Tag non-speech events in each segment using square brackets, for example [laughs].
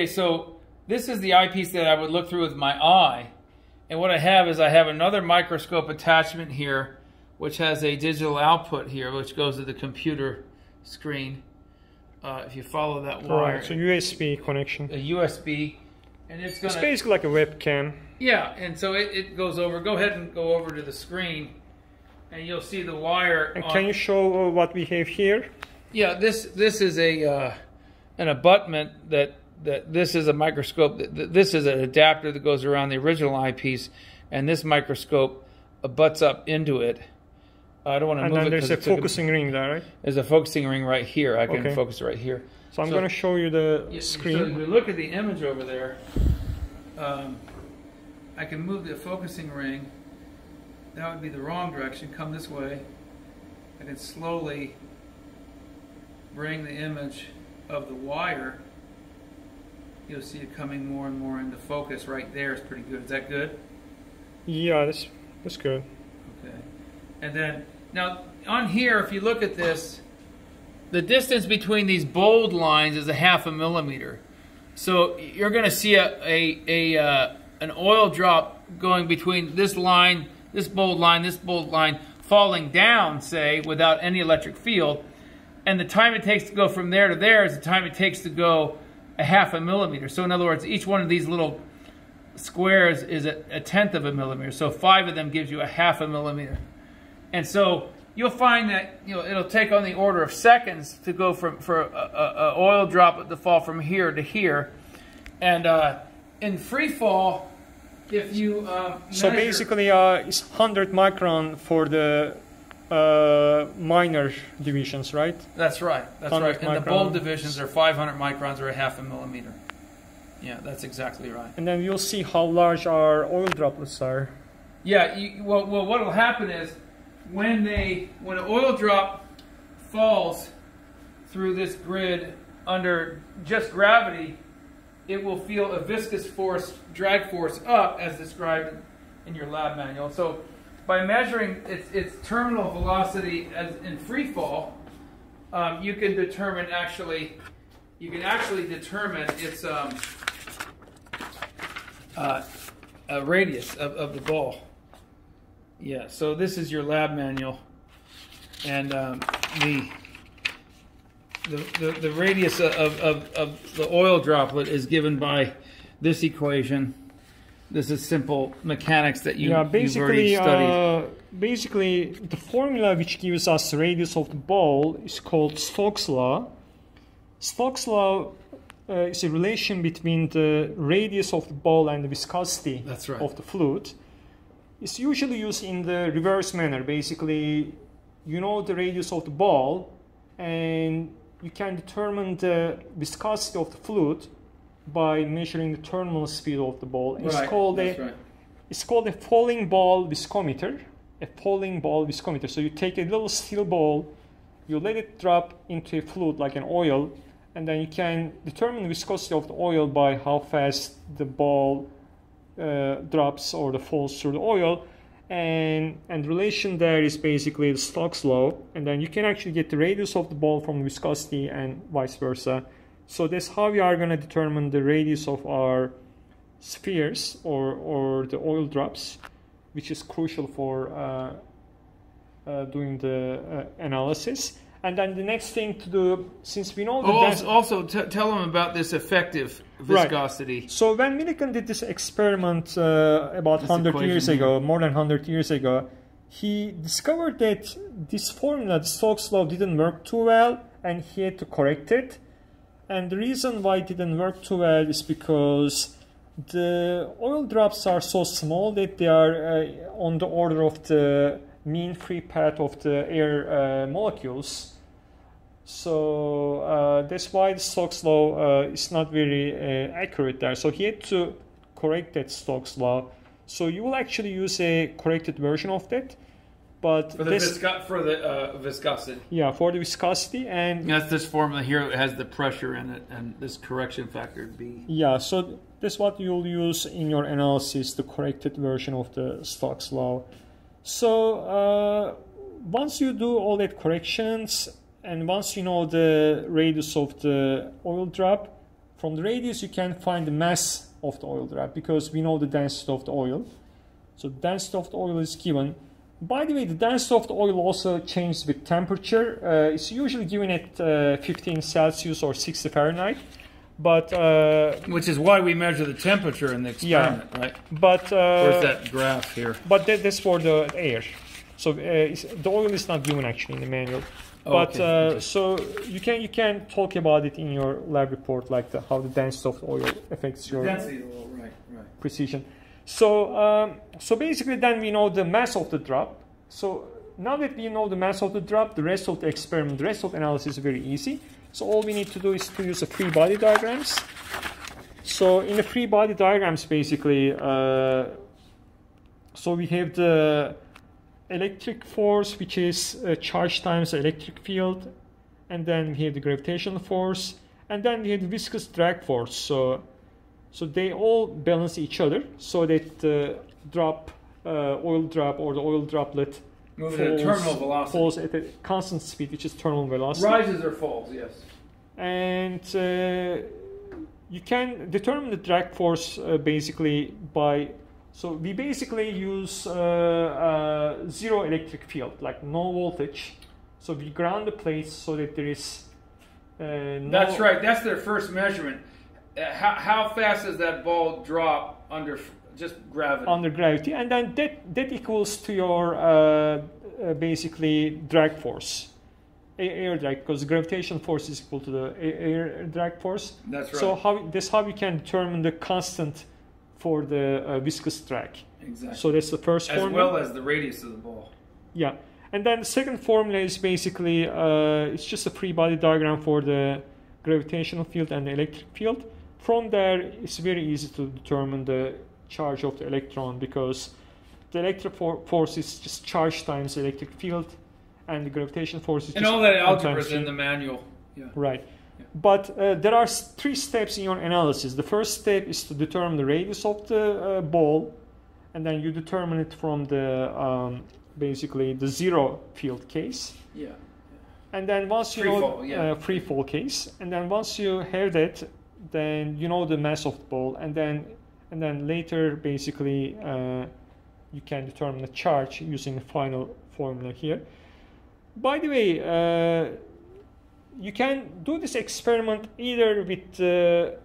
Okay, so this is the eyepiece that I would look through with my eye. And what I have is I have another microscope attachment here, which has a digital output here, which goes to the computer screen. Uh, if you follow that wire, Right, so USB connection. a USB, and it's It's gonna basically like a webcam. yeah, and so it, it goes over. Go ahead and go over to the screen, and you'll see the wire. And on- can you show uh, what we have here? Yeah, this this is a uh, an abutment that that this is a microscope. This is an adapter that goes around the original eyepiece, and this microscope butts up into it. I don't want to And move then it there's a 'cause it took focusing ring there, right? There's a focusing ring right here. I can Okay. focus right here. So I'm So- going to show you the Yeah, So screen. if we look at the image over there, um, I can move the focusing ring. That would be the wrong direction. Come this way. I can slowly bring the image of the wire. You'll see it coming more and more into focus right there. Is pretty good. Is that good? Yeah, that's that's good. Okay. And then now on here, if you look at this, the distance between these bold lines is a half a millimeter. So you're going to see a a, a uh, an oil drop going between this line, this bold line, this bold line, falling down, say, without any electric field. And the time it takes to go from there to there is the time it takes to go a half a millimeter. So in other words, each one of these little squares is a, a tenth of a millimeter. So five of them gives you a half a millimeter. And so you'll find that you know it'll take on the order of seconds to go from for a, a, oil drop to fall from here to here. And uh, in free fall, if you um, So basically, uh, it's 100 micron for the uh, minor divisions, right? that's right, that's 100 right. And the bold divisions are 500 microns or a half a millimeter. Yeah, that's exactly right. And then you'll see how large our oil droplets are. Yeah, you, well, well, what will happen is when they when an oil drop falls through this grid under just gravity, it will feel a viscous force, drag force up as described in your lab manual. So by measuring its, its terminal velocity as in free fall, um, you can determine actually you can actually determine its um, uh, radius of, of the ball. Yeah, so this is your lab manual, and um, the, the the the radius of, of, of the oil droplet is given by this equation. This is simple mechanics that you, yeah, you've already basically, studied. uh, basically, the formula which gives us radius of the ball is called Stokes law. Stokes law uh, is a relation between the radius of the ball and the viscosity That's right. of the fluid. It's usually used in the reverse manner. Basically, you know the radius of the ball, and you can determine the viscosity of the fluid by measuring the terminal speed of the ball. It's Right, called a right. it's called a falling ball viscometer. A falling ball viscometer. So you take a little steel ball, you let it drop into a fluid like an oil, and then you can determine the viscosity of the oil by how fast the ball uh, drops or the falls through the oil. And and the relation there is basically the Stokes law, and then you can actually get the radius of the ball from the viscosity and vice versa. So that's how we are going to determine the radius of our spheres or, or the oil drops, which is crucial for uh, uh, doing the uh, analysis. And then the next thing to do, since we know Oh, also, also t- tell them about this effective Right. viscosity. so when Millikan did this experiment uh, about This 100 equation years here. ago, more than 100 years ago, he discovered that this formula, the Stokes law, didn't work too well, and he had to correct it. And the reason why it didn't work too well is because the oil drops are so small that they are uh, on the order of the mean free path of the air uh, molecules. So uh, that's why the Stokes law uh, is not very uh, accurate there. So he had to correct that Stokes law. So you will actually use a corrected version of that, but For the, this, visco- for the uh, viscosity. yeah, for the viscosity and That's this formula here. It has the pressure in it, and this correction factor B. yeah, so that's what you'll use in your analysis, the corrected version of the Stokes law. So uh, once you do all that corrections and once you know the radius of the oil drop, from the radius you can find the mass of the oil drop because we know the density of the oil. So density of the oil is given. By the way, the density of the oil also changes with temperature. Uh, it's usually given at uh, 15 Celsius or 60 Fahrenheit. But uh, Which is why we measure the temperature in the experiment, right? but Where's uh, that graph here? but that, that's for the air. So uh, it's, the oil is not given actually in the manual. Oh, but okay, uh, so you can you can talk about it in your lab report, like the, how the density of the oil affects your Density, right, right. precision. So um, so basically, then we know the mass of the drop. So now that we know the mass of the drop, the rest of the experiment, the rest of the analysis is very easy. So all we need to do is to use the free body diagrams. So in the free body diagrams, basically, uh, so we have the electric force, which is uh, charge times electric field, and then we have the gravitational force, and then we have the viscous drag force. So, so they all balance each other, so that the drop, uh, oil drop, or the oil droplet Moves at a terminal velocity. falls at a constant speed, which is terminal velocity Rises or falls, yes. and uh, you can determine the drag force uh, basically by so we basically use uh, uh, zero electric field like no voltage so we ground the plates so that there is uh, no That's right. That's their first measurement. How, how fast does that ball drop under just gravity? under gravity and then that that equals to your uh, uh, basically drag force a- air drag because gravitation force is equal to the air drag force That's right. So how this how you can determine the constant for the uh, viscous drag. exactly. So that's the first as formula. As well as the radius of the ball. yeah, and then the second formula is basically uh, it's just a free body diagram for the gravitational field and the electric field. From there, it's very easy to determine the charge of the electron because the electric for- force is just charge times electric field, and the gravitation force is And all that algebra is in the manual. Yeah. Right. But uh, there are three steps in your analysis. The first step is to determine the radius of the uh, ball, and then you determine it from the um, basically the zero field case. Yeah. And then once you Free know fall, yeah. uh, free fall case, and then once you have that, then you know the mass of the ball, and then and then later basically uh, you can determine the charge using the final formula here. By the way, uh, you can do this experiment either with the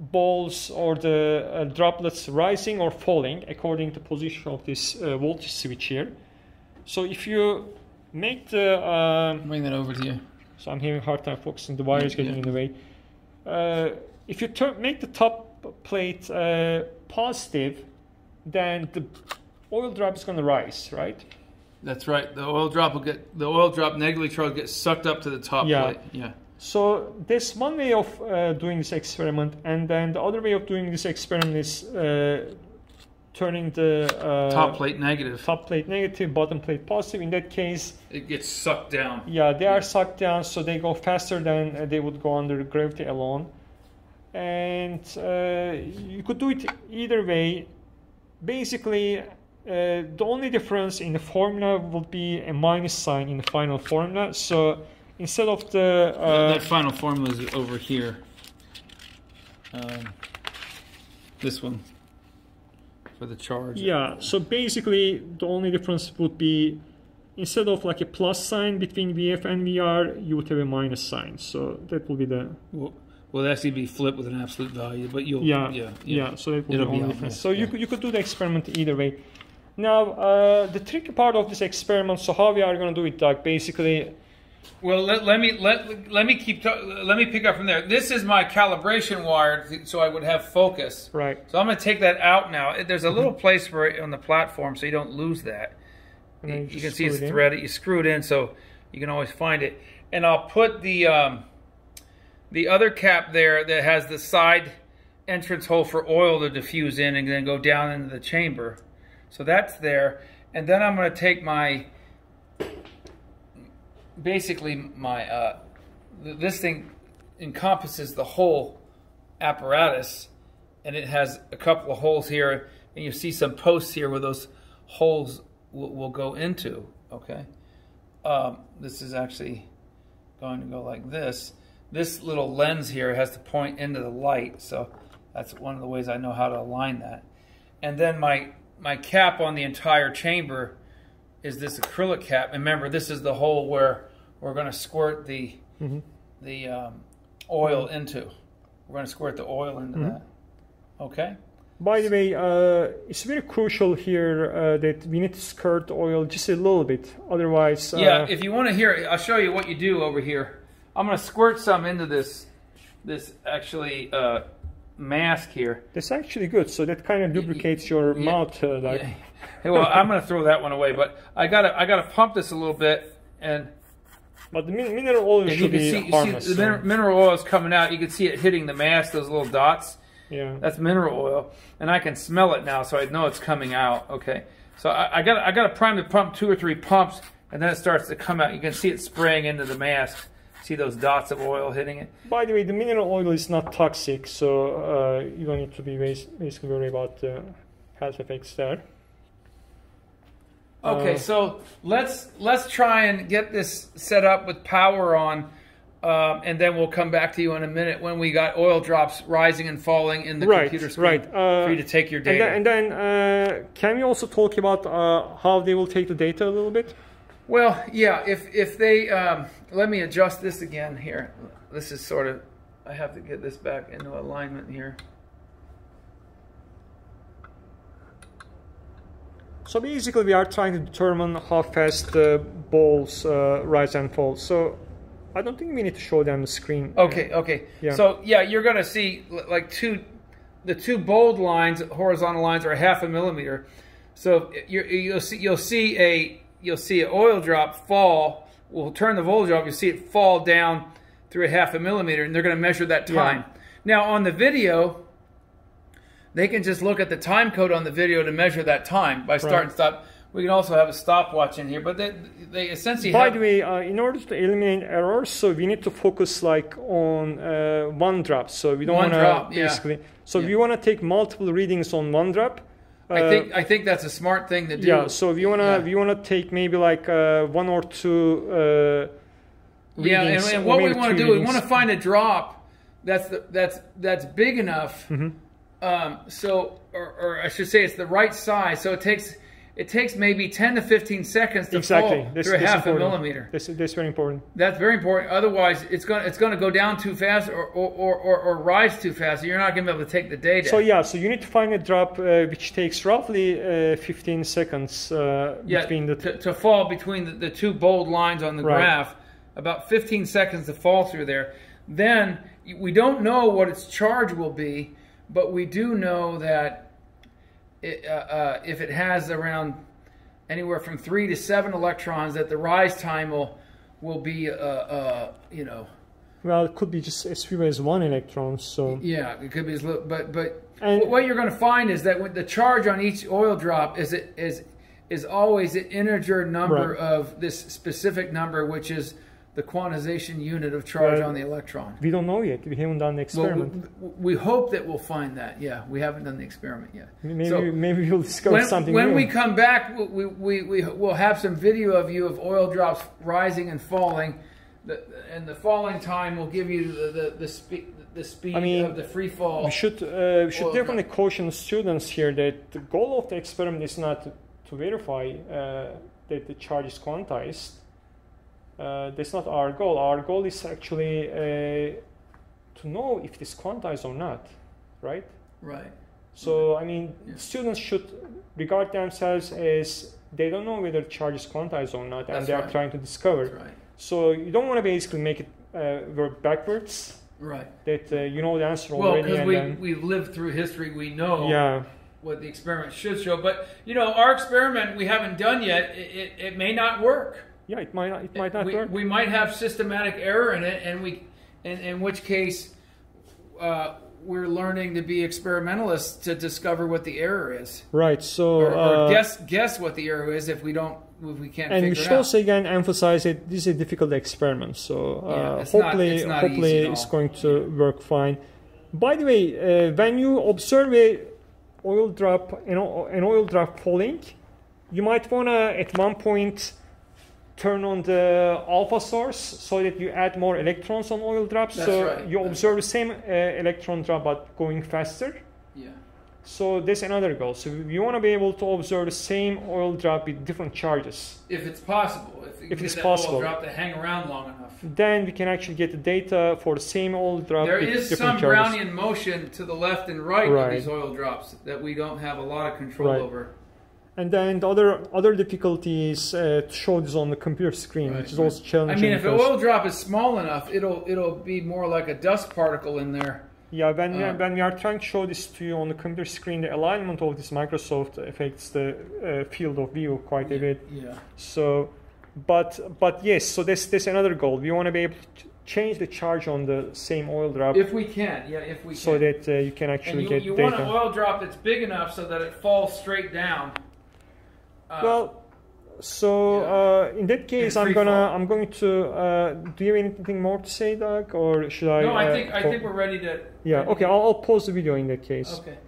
balls or the uh, droplets rising or falling according to position of this uh, voltage switch here. So if you make the um, Bring that over to you. so I'm having a hard time focusing. The wire is Yeah. getting in the way. If you turn, make the top plate uh, positive, then the oil drop is going to rise, right? That's right. The oil drop will get the oil drop negatively charged gets sucked up to the top Yeah. plate. Yeah. So there's one way of uh, doing this experiment, and then the other way of doing this experiment is uh, turning the uh, top plate negative. top plate negative, bottom plate positive. In that case, It gets sucked down. Yeah, they are sucked down, so they go faster than uh, they would go under gravity alone. And uh, you could do it either way. Basically, uh, the only difference in the formula would be a minus sign in the final formula. So instead of the uh, that final formula is over here. Um, this one for the charge. yeah, so basically the only difference would be instead of like a plus sign between VF and VR, you would have a minus sign. So that will be the Will, will it actually be flipped with an absolute value, but you'll yeah, yeah yeah, So that will It'll be be obvious, difference. So you yeah. could, you could do the experiment either way. Now uh, the tricky part of this experiment. So how we are going to do it, Doug? Basically, Well, let, let me let let me keep let me pick up from there. This is my calibration wire, so I would have focus. right? So I'm going to take that out now. There's a little place for it on the platform, so you don't lose that. And then You, can see screw it's it threaded. You screw it in, so you can always find it. And I'll put the um, the other cap there that has the side entrance hole for oil to diffuse in, and then go down into the chamber. So that's there. And then I'm going to take my basically my uh, th- this thing encompasses the whole apparatus, and it has a couple of holes here, and you see some posts here where those holes will, will go into. Okay, um, this is actually going to go like this. This little lens here has to point into the light. So that's one of the ways I know how to align that. And then my my cap on the entire chamber is this acrylic cap. And Remember, this is the hole where we're going to squirt the Mm-hmm. the um, oil into. We're going to squirt the oil into Mm-hmm. that. Okay. By the way, uh, it's very crucial here uh, that we need to squirt oil just a little bit. Otherwise, uh, Yeah. If you want to hear, I'll show you what you do over here. I'm going to squirt some into this this actually uh, mask here. that's actually good. So that kind of lubricates your yeah, mouth. Uh, like, Hey, [laughs] well, I'm going to throw that one away, but I got to I got to pump this a little bit and. but the min- mineral oil And should can be see, you harmless. see the so- mineral, mineral oil is coming out. You can see it hitting the mask, those little dots. yeah. That's mineral oil, and I can smell it now, so I know it's coming out. Okay, so I, I got I got to prime the pump two or three pumps, and then it starts to come out. You can see it spraying into the mask. See those dots of oil hitting it. By the way, the mineral oil is not toxic, so uh, you don't need to be basically worried about the health effects there. Okay, Uh, so let's let's try and get this set up with power on, um, and then we'll come back to you in a minute when we got oil drops rising and falling in the Right, computer screen right, uh, for you to take your And data. then, and then uh, can we also talk about uh, how they will take the data a little bit? Well, yeah. If if they um, let me adjust this again here. This is sort of. I have to get this back into alignment here. So basically, we are trying to determine how fast the balls uh, rise and fall. So I don't think we need to show them the screen. Okay. Okay. Yeah. So yeah, you're gonna see like two, the two bold lines, horizontal lines, are half a millimeter. So you're, you'll see you'll see a you'll see an oil drop fall. We'll turn the voltage off. You see it fall down through a half a millimeter, and they're going to measure that time. Now on the video, they can just look at the time code on the video to measure that time by start Right. and stop. We can also have a stopwatch in here, but they, they essentially By the way, uh, in order to eliminate errors, so we need to focus like on uh, one drop. So we don't want to drop, yeah. basically. So Yeah. we want to take multiple readings on one drop. I uh, think I think that's a smart thing to do. Yeah, so we wanna Yeah. we wanna take maybe like uh, one or two. Uh, Yeah, and, readings, and or what we want to do, we want to find a drop that's the, that's that's big enough. Mm-hmm. Um, so, or, or I should say, it's the right size. So it takes it takes maybe ten to fifteen seconds to exactly. fall That's, through a that's half a important. millimeter. That's, that's very important. That's very important. Otherwise, it's gonna it's gonna go down too fast or or, or, or, or rise too fast. You're not gonna be able to take the data. So yeah, so you need to find a drop uh, which takes roughly uh, 15 seconds uh, yeah, between the. to, to fall between the, the two bold lines on the Right. graph, about 15 seconds to fall through there. Then we don't know what its charge will be, but we do know that it, uh, uh, if it has around anywhere from three to seven electrons, that the rise time will will be uh, uh, you know well, it could be just as few as one electron. So yeah it could be as little, but but And- what you're going to find is that when the charge on each oil drop is it is is always an integer number Right. of this specific number, which is the quantization unit of charge on the electron. we don't know yet. We haven't done the Well, experiment. we, we hope that we'll find that. Yeah, we haven't done the experiment yet. maybe so maybe we'll discover when, something when new. we come back, we, we, we, we'll have some video of you of oil drops rising and falling. The, and the falling time will give you the, the, the, spe- the speed I mean, of the free fall. We should uh, we should Well, definitely caution students here that the goal of the experiment is not to verify uh, that the charge is quantized. Uh, that's not our goal. Our goal is actually uh, to know if this quantized or not, right? Right. So I mean, Yeah. students should regard themselves as they don't know whether charge is quantized or not, and That's they are trying to discover. Right. So you don't want to basically make it uh, work backwards. Right. That uh, you know the answer Well, already, because we, then we've lived through history, we know yeah. what the experiment should show. But, you know, our experiment we haven't done yet, it, it, it may not work. Yeah, it might not, it might not we, work. we might have systematic error in it, and we, in, in which case, uh, we're learning to be experimentalists to discover what the error is, right. So or, or uh, guess guess what the error is if we don't if we can't and we should it also again emphasize that this is a difficult experiment. So Yeah, uh, it's not- hopefully, it's hopefully it's going to work fine. By the way, uh, when you observe a oil drop, an, an oil drop falling, you might wanna at one point turn on the alpha source so that you add more electrons on oil drops. That's so right. you That's observe the same uh, electron drop but going faster. Yeah. So that's another goal. So you want to be able to observe the same oil drop with different charges. If it's possible, if, If it's possible. oil drop to hang around long enough. Then we can actually get the data for the same oil drop There is some charges. Brownian motion to the left and right, of these oil drops that we don't have a lot of control Right. over. And then the other other difficulty is uh, to show this on the computer screen, Right, which is right. also challenging. I mean, if an because- oil drop is small enough, it'll it'll be more like a dust particle in there. Yeah, when, we Uh, are, when we are trying to show this to you on the computer screen, the alignment of this microscope affects the uh, field of view quite a bit. Yeah. So, but but yes, so that's that's another goal. We want to be able to change the charge on the same oil drop If we can, yeah, if we can. so that uh, you can and actually you, get you data. want an oil drop that's big enough so that it falls straight down. Uh, well, so Yeah. uh, in that case, In I'm gonna fall. I'm going to. Uh, do you have anything more to say, Doug, or should I? no, I uh, think I think we're ready to. Yeah. Okay. I'll, I'll pause the video in that case. Okay.